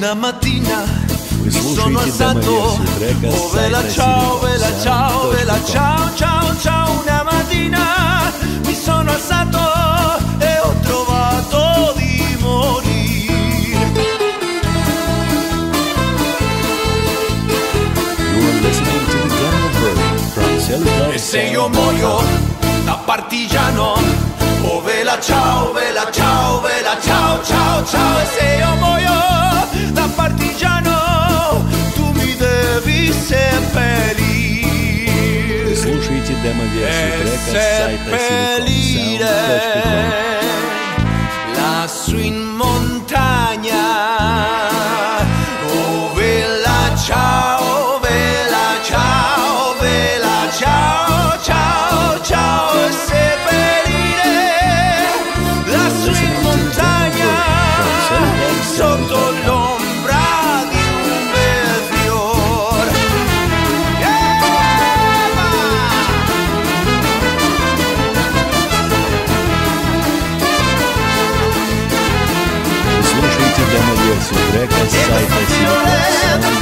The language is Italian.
Una mattina mi sono alzato, oh vela ciao, vela ciao, vela ciao, ciao, ciao, una mattina mi sono alzato e ho trovato di morire. E se io muoio da partigiano, oh vela ciao, vela ciao, vela Слушайте демо-версию E трека с сайта seppellire siliconsound.com. lassù in montagna Oh vela ciao, vela ciao, vela ciao, ciao, ciao E seppellire lassù in montagna Sotto l'ombra su reca sai